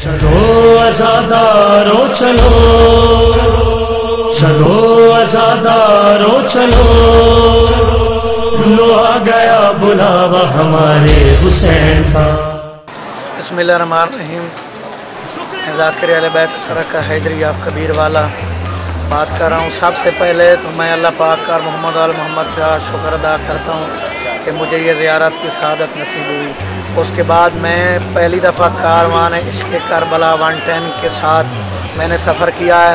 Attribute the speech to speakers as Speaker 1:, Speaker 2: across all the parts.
Speaker 1: چلو ازادارو چلو۔ چلو ازادارو چلو۔ لو آ گیا بلاوا ہمارے حسین کا
Speaker 2: بسم اللہ الرحمن الرحیم۔ ذاکر علیہ بیت سرکہ حیدری آپ کبیر والا۔ بات کر رہا ہوں سب سے پہلے تو میں اللہ پاک کا محمد عال محمد کا شکر ادا کرتا ہوں۔ کہ مجھے یہ زیارت کی سعادت نصیب ہوئی۔ اس کے بعد میں پہلی دفعہ کاروان عشق کربلا ون ٹین کے ساتھ میں نے سفر کیا ہے۔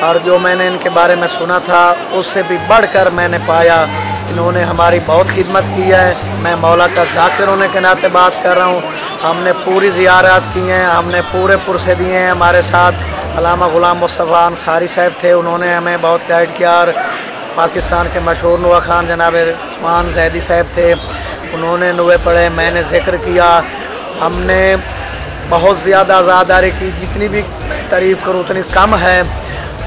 Speaker 2: اور جو میں نے ان کے بارے میں سنا تھا، اس سے بھی بڑھ کر میں نے پایا۔ انہوں نے ہماری بہت خدمت کی ہے۔ میں مولا کا ذاکر ہونے کے ناطے بات کر رہا ہوں۔ ہم نے پوری زیارات کی ہیں، ہم نے پورے پرسے دیے ہیں۔ ہمارے ساتھ علامہ غلام مصطفیٰ انصاری صاحب تھے، انہوں نے ہمیں بہت گائڈ کیا اور پاکستان کے مشہور نوح خان جناب عثمان زیدی صاحب تھے۔ انہوں نے نوے پڑھے، میں نے ذکر کیا۔ ہم نے بہت زیادہ آزاداری کی، جتنی بھی تعریف کروں اتنی کم ہے۔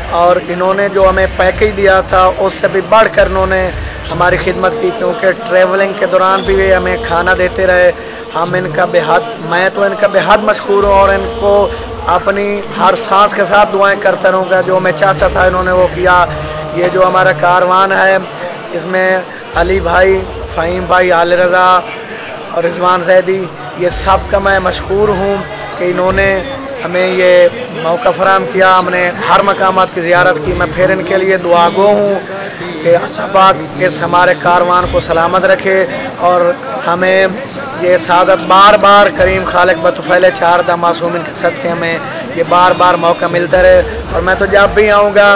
Speaker 2: اور انہوں نے جو ہمیں پیکج دیا تھا، اس سے بھی بڑھ کر انہوں نے ہماری خدمت کی۔ کیونکہ ٹریولنگ کے دوران بھی وہ ہمیں کھانا دیتے رہے۔ ہم ان کا بے حد میں تو ان کا بے حد مشکور ہوں اور ان کو اپنی ہر سانس کے ساتھ دعائیں کرتا رہوں گا۔ جو میں چاہتا تھا انہوں نے وہ کیا۔ یہ جو ہمارا کاروان ہے، اس میں علی بھائی، فہیم بھائی عال رضا اور رضوان زیدی، یہ سب کا میں مشکور ہوں کہ انہوں نے ہمیں یہ موقع فراہم کیا، ہم نے ہر مقامات کی زیارت کی۔ میں پھر ان کے لیے دعا گو ہوں کہ اچھا پاک اس ہمارے کاروان کو سلامت رکھے اور ہمیں یہ سعادت بار بار کریم خالق بطفیل چار دا معصوم کے صدقے ہمیں یہ بار بار موقع ملتا رہے۔ اور میں تو جب بھی آؤں گا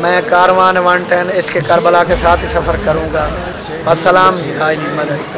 Speaker 2: میں کاروان ون ٹین اس کے کربلا کے ساتھ ہی سفر کروں گا۔ السلام بھائی مدد